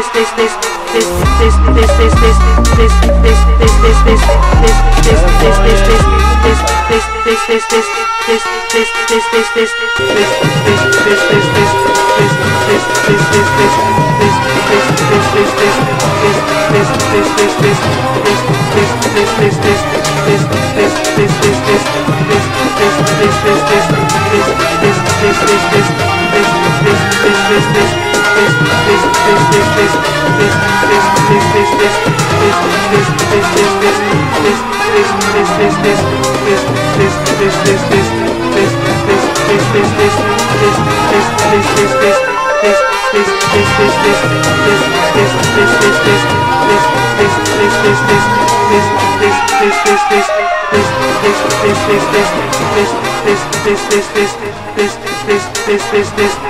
this this this this this this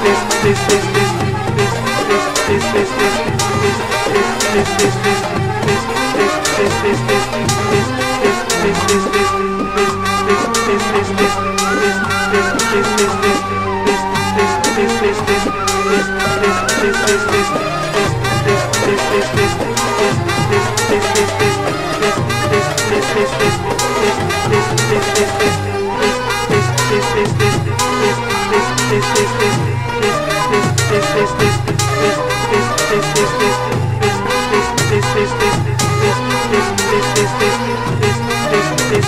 this this this